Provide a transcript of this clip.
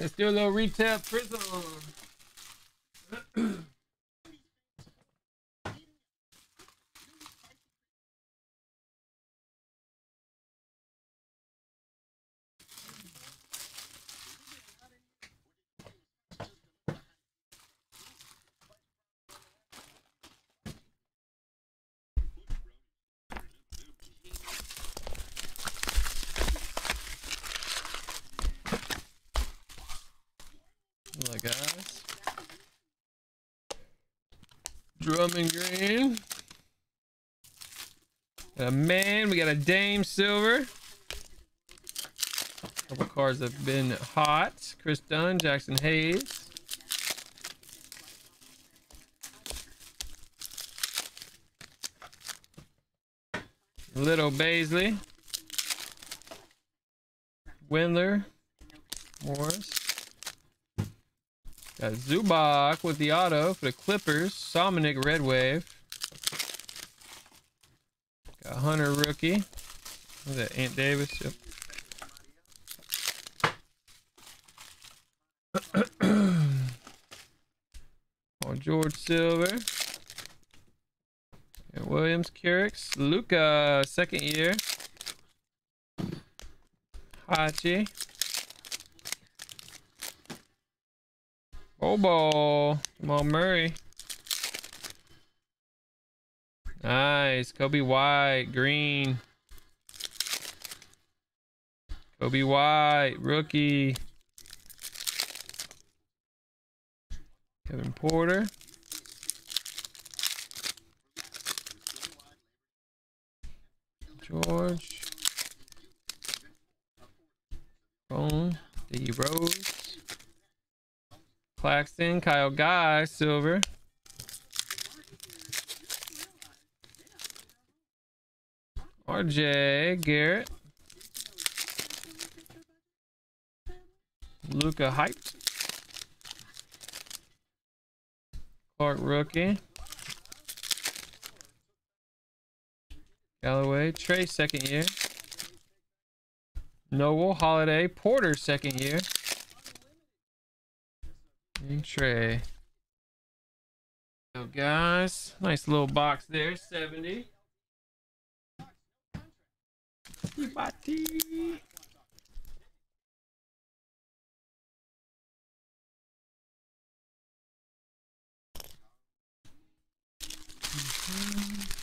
Let's do a little retail Prizm. Look, guys. Drummond green. Got a man. We got a Dame silver. A couple cards have been hot. Kris Dunn, Jaxson Hayes. Little Baisley. Windler. Morris. Uh, Got Zubac with the auto for the Clippers. Dominic Red Wave. Got Hunter rookie. What's that? Ant Davis. Yep. oh, George Silver. And Williams Carricks. Luka, second year. Hachi. Bobo. Jamal Murray. Nice. Coby White. Green. Coby White. Rookie. Kevin Porter. George. Bone. D. Rose. Claxton. Kyle Guy. Silver. RJ. Garrett. Luka Hyped. Clarke rookie. Galloway. Trae second year. Noble Holiday. Porter second year. And Trae. So guys, nice little box there. 70. Bati. Mhm.